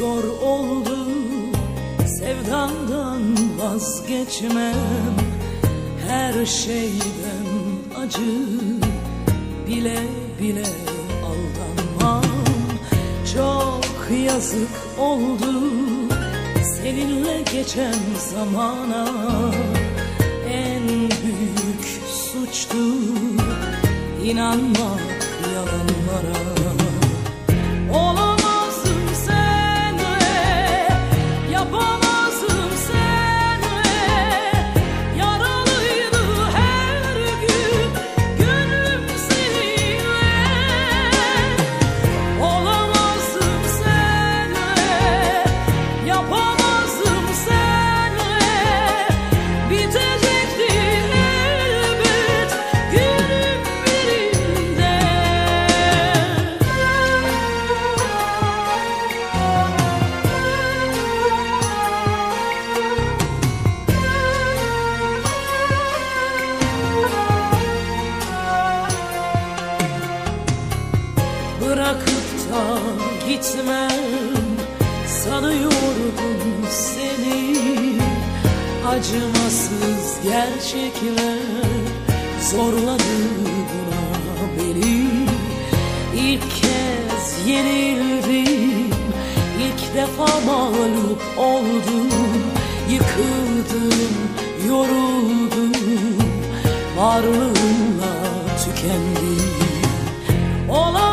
zor oldu Sevdandan vazgeçmem. Her şeyden acı Bile bile aldanmam. Çok yazık oldu Seninle geçen zamana. En büyük suçtu inanmak yalanlara. Olamazdım gitmem Sanıyordum seni. Acımasız gerçekler. Zorladı buna beni. İlk kez yenildim. İlk defa mağlup oldum. Yıkıldım, yoruldum. Varlığımla tükendim. Olamaz